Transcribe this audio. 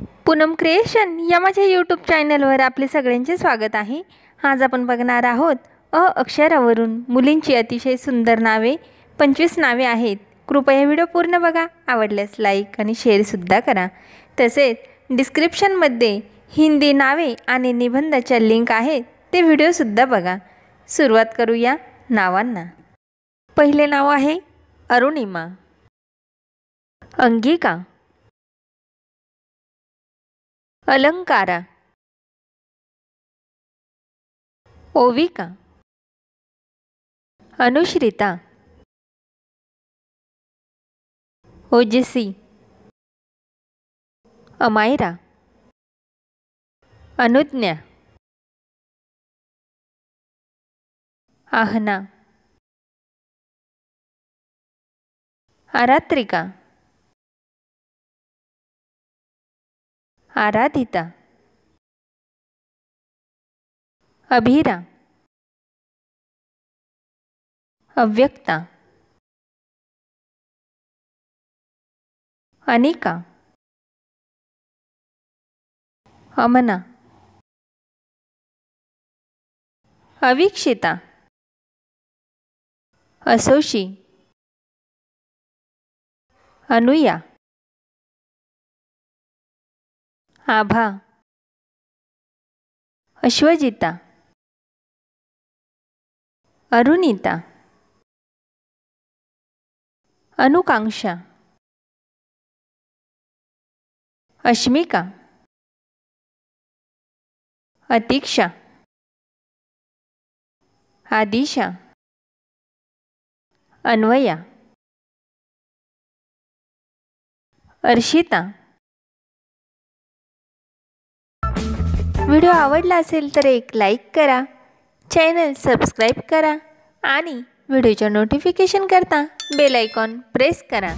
Poonam creation या माझ्या YouTube चॅनलवर आपले सगळ्यांचे स्वागत आहे. आज आपण बघणार आहोत अ अक्षरावरून मुलींची अतिशय सुंदर नावे पंचवीस नावे आहेत. कृपया व्हिडिओ पूर्ण बघा आवडल्यास लाईक आणि शेअरसुद्धा करा. तसेच डिस्क्रिप्शनमध्ये हिंदी नावे आणि निबंधाच्या लिंक आहेत ते व्हिडिओसुद्धा बघा. सुरुवात करूया नावांना. पहिले नाव आहे अरुणिमा. अंगिका. अलंकारा. ओविका. अनुश्रिता. ओजसी. अमायरा. अनुज्ञा. आहना. आरात्रिका आराधिता. अभिरा. अव्यक्ता. अनिका. अमना. अवीक्षिता. असोशी. अनुया. आभा. अश्वजिता. अरुणिता. अनुकांक्षा. अश्मिका. अतिक्षा. आदिशा. अन्वया. अर्शिता व्हिडिओ आवडला असेल तर एक लाईक करा चॅनल सबस्क्राईब करा आणि व्हिडिओच्या नोटिफिकेशन करता बेल आयकॉन प्रेस करा.